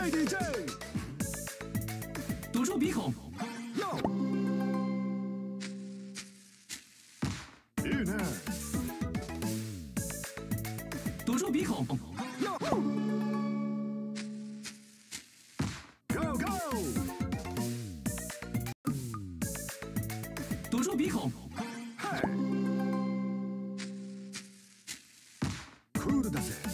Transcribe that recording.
DJ DJ 堵住鼻孔。いいね。堵住鼻孔。Go go。堵住鼻孔。Hey。クールだぜ。